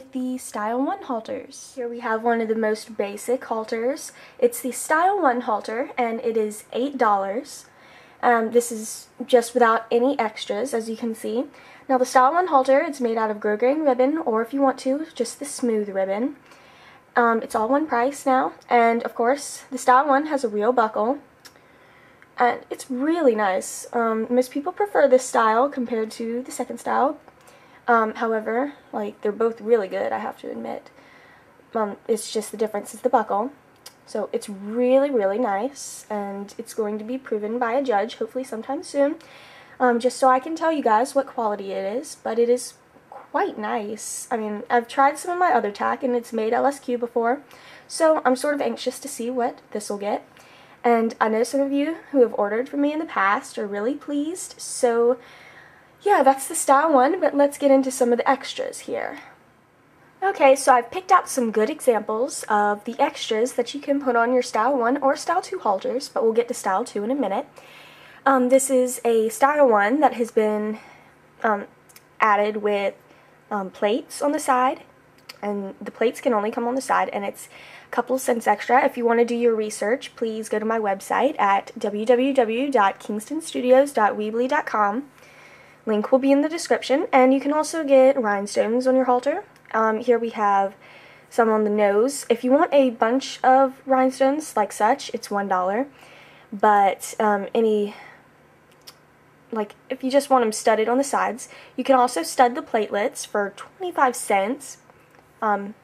with the Style 1 halters. Here we have one of the most basic halters. It's the Style 1 halter and it is $8. Um, this is just without any extras as you can see. Now the Style 1 halter, it's made out of grosgrain ribbon or if you want to, just the smooth ribbon. Um, it's all one price now and of course the Style 1 has a real buckle and it's really nice. Um, most people prefer this style compared to the second style. Um, however, like they're both really good, I have to admit. Um, it's just the difference is the buckle. So it's really, really nice, and it's going to be proven by a judge, hopefully sometime soon, um, just so I can tell you guys what quality it is, but it is quite nice. I mean, I've tried some of my other tack, and it's made LSQ before, so I'm sort of anxious to see what this will get. And I know some of you who have ordered from me in the past are really pleased, so yeah, that's the style one, but let's get into some of the extras here. Okay, so I've picked out some good examples of the extras that you can put on your Style 1 or Style 2 halters, but we'll get to Style 2 in a minute. Um, this is a Style 1 that has been um, added with um, plates on the side, and the plates can only come on the side, and it's a couple cents extra. If you want to do your research, please go to my website at www.kingstonstudios.weebly.com. Link will be in the description, and you can also get rhinestones on your halter. Um, here we have some on the nose. If you want a bunch of rhinestones like such, it's $1. But um, any, like, if you just want them studded on the sides, you can also stud the platelets for 25 cents. Um,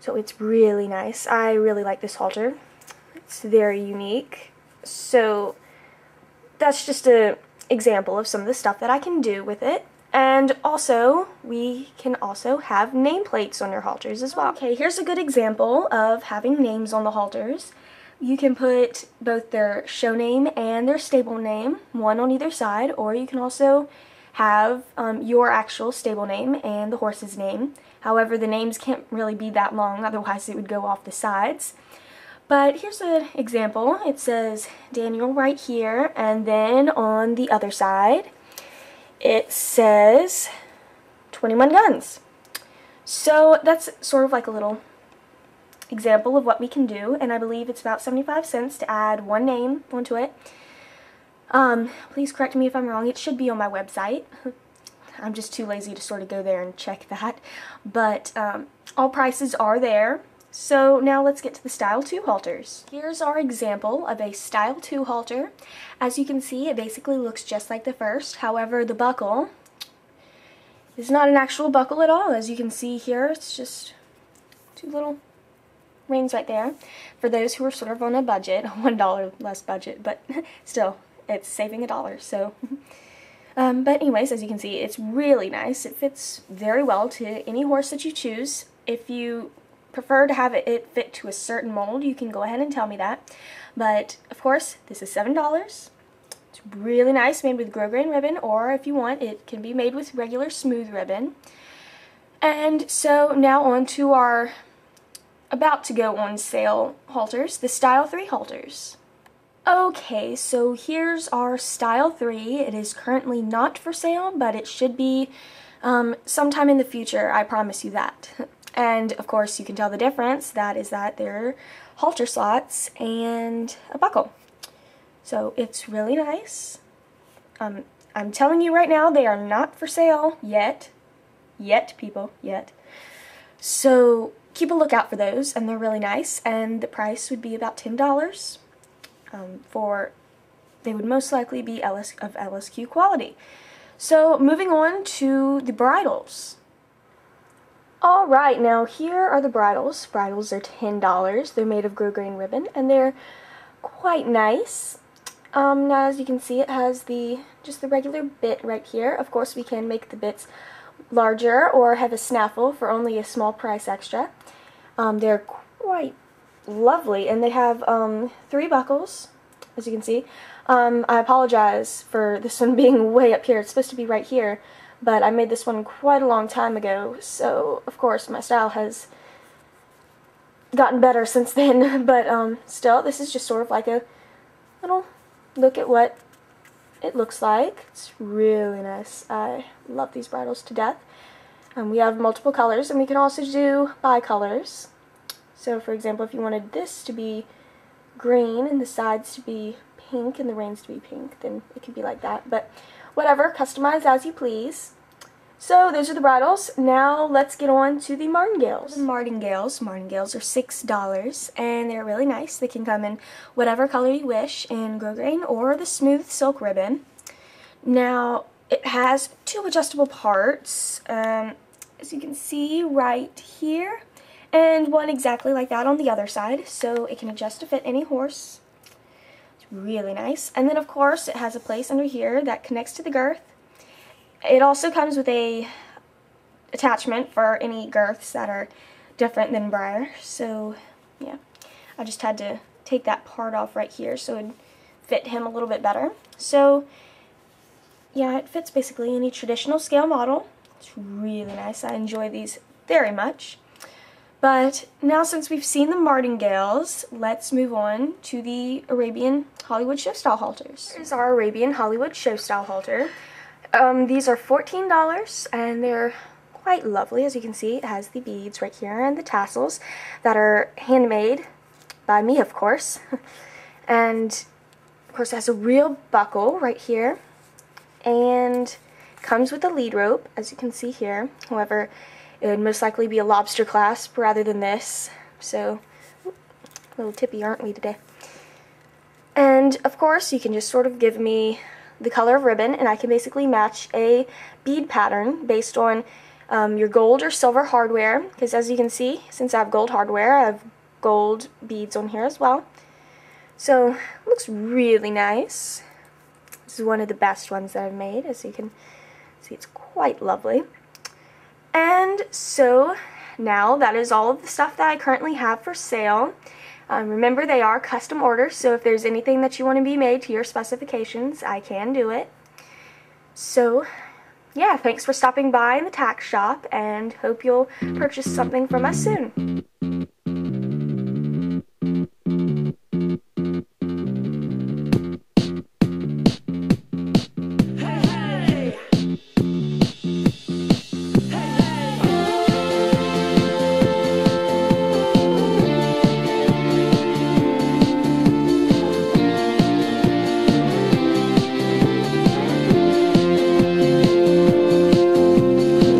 so it's really nice. I really like this halter. It's very unique. So that's just a example of some of the stuff that I can do with it. And also, we can also have nameplates on your halters as well. Okay, here's a good example of having names on the halters. You can put both their show name and their stable name, one on either side, or you can also have um, your actual stable name and the horse's name. However, the names can't really be that long, otherwise it would go off the sides. But here's an example. It says Daniel right here, and then on the other side, it says 21 guns. So that's sort of like a little example of what we can do, and I believe it's about 75 cents to add one name onto it. Um, please correct me if I'm wrong, it should be on my website. I'm just too lazy to sort of go there and check that, but um, all prices are there. So now let's get to the Style 2 halters. Here's our example of a Style 2 halter. As you can see, it basically looks just like the first. However, the buckle is not an actual buckle at all. As you can see here, it's just two little rings right there. For those who are sort of on a budget, a $1 less budget, but still, it's saving a dollar, so... Um, but anyways, as you can see, it's really nice. It fits very well to any horse that you choose. If you prefer to have it fit to a certain mold, you can go ahead and tell me that. But, of course, this is $7. It's really nice, made with grosgrain ribbon, or if you want, it can be made with regular smooth ribbon. And so now on to our about to go on sale halters, the Style 3 halters. Okay, so here's our Style 3. It is currently not for sale, but it should be um, sometime in the future, I promise you that. And of course you can tell the difference, that is that they're halter slots and a buckle. So it's really nice. Um, I'm telling you right now, they are not for sale yet. Yet, people, yet. So keep a lookout for those, and they're really nice, and the price would be about $10 um, for, they would most likely be LS, of LSQ quality. So moving on to the bridles. Alright, now here are the bridles. Bridles are $10. They're made of grosgrain ribbon, and they're quite nice. Um, now as you can see, it has the just the regular bit right here. Of course, we can make the bits larger or have a snaffle for only a small price extra. Um, they're quite lovely, and they have um, three buckles, as you can see. Um, I apologize for this one being way up here. It's supposed to be right here but I made this one quite a long time ago, so of course my style has gotten better since then, but um, still, this is just sort of like a little look at what it looks like. It's really nice. I love these bridles to death. Um, we have multiple colors, and we can also do bi-colors. So, for example, if you wanted this to be green and the sides to be pink and the reins to be pink, then it could be like that. But whatever, customize as you please. So those are the bridles. Now let's get on to the martingales. The martingales, martingales are $6 and they're really nice. They can come in whatever color you wish in grosgrain or the smooth silk ribbon. Now it has two adjustable parts, um, as you can see right here, and one exactly like that on the other side, so it can adjust to fit any horse. Really nice. And then of course it has a place under here that connects to the girth it also comes with a attachment for any girths that are different than Breyer. So, yeah, I just had to take that part off right here so it would fit him a little bit better. So, yeah, it fits basically any traditional scale model. It's really nice. I enjoy these very much. But now since we've seen the martingales, let's move on to the Arabian Hollywood show style halters. Here's our Arabian Hollywood show style halter. Um, these are $14 and they're quite lovely. As you can see, it has the beads right here and the tassels that are handmade by me, of course. and, of course, it has a real buckle right here. And comes with a lead rope, as you can see here. However, it would most likely be a lobster clasp rather than this. So, a little tippy, aren't we, today? And, of course, you can just sort of give me the color of ribbon and I can basically match a bead pattern based on um, your gold or silver hardware because as you can see since I have gold hardware I have gold beads on here as well so looks really nice this is one of the best ones that I've made as you can see it's quite lovely and so now that is all of the stuff that I currently have for sale um, remember, they are custom orders, so if there's anything that you want to be made to your specifications, I can do it. So, yeah, thanks for stopping by in the tack shop, and hope you'll purchase something from us soon.